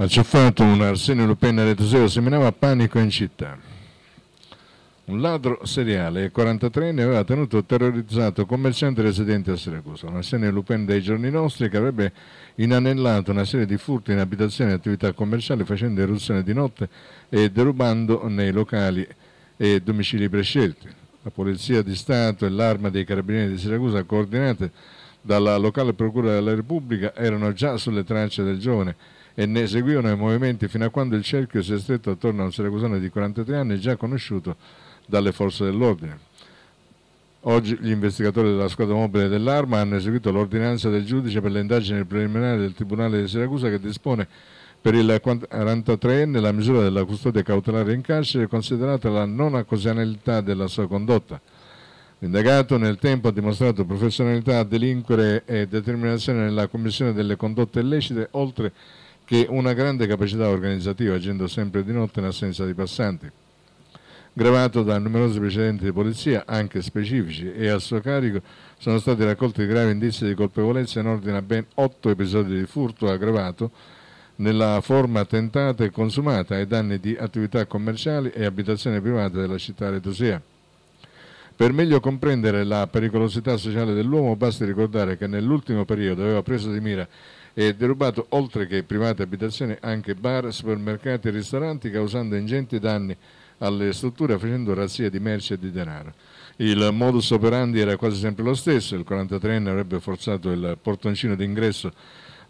Acciuffato un Arsenio Lupin a Retoseo seminava panico in città. Un ladro seriale, 43 anni, aveva tenuto terrorizzato commercianti residenti a Siracusa. Un Arsenio Lupin dei giorni nostri che avrebbe inanellato una serie di furti in abitazioni e attività commerciali facendo eruzione di notte e derubando nei locali e domicili prescelti. La Polizia di Stato e l'Arma dei Carabinieri di Siracusa, coordinate dalla locale Procura della Repubblica, erano già sulle tracce del giovane e ne seguivano i movimenti fino a quando il cerchio si è stretto attorno a un siracusano di 43 anni già conosciuto dalle forze dell'ordine. Oggi gli investigatori della squadra mobile dell'arma hanno eseguito l'ordinanza del giudice per le indagini preliminari del Tribunale di Siracusa che dispone per il 43enne la misura della custodia cautelare in carcere considerata la non accusabilità della sua condotta. L'indagato nel tempo ha dimostrato professionalità a delinquere e determinazione nella commissione delle condotte illecite, oltre a che una grande capacità organizzativa agendo sempre di notte in assenza di passanti. Gravato da numerosi precedenti di polizia, anche specifici, e al suo carico sono stati raccolti gravi indizi di colpevolezza in ordine a ben otto episodi di furto aggravato nella forma tentata e consumata ai danni di attività commerciali e abitazioni private della città retusia. Per meglio comprendere la pericolosità sociale dell'uomo basti ricordare che nell'ultimo periodo aveva preso di mira e derubato oltre che private abitazioni anche bar, supermercati e ristoranti causando ingenti danni alle strutture facendo razzie di merci e di denaro. Il modus operandi era quasi sempre lo stesso, il 43enne avrebbe forzato il portoncino d'ingresso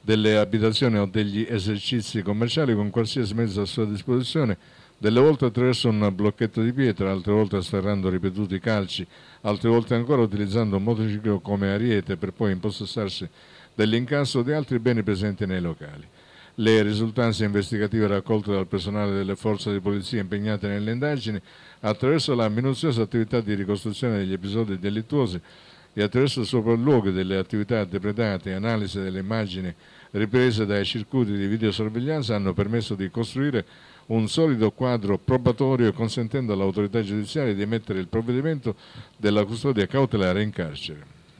delle abitazioni o degli esercizi commerciali con qualsiasi mezzo a sua disposizione, delle volte attraverso un blocchetto di pietra, altre volte sferrando ripetuti calci, altre volte ancora utilizzando un motociclo come ariete per poi impossessarsi dell'incasso di altri beni presenti nei locali. Le risultanze investigative raccolte dal personale delle forze di polizia impegnate nelle indagini attraverso la minuziosa attività di ricostruzione degli episodi delittuosi e attraverso il sopralluogo delle attività depredate e analisi delle immagini riprese dai circuiti di videosorveglianza hanno permesso di costruire un solido quadro probatorio consentendo all'autorità giudiziaria di emettere il provvedimento della custodia cautelare in carcere.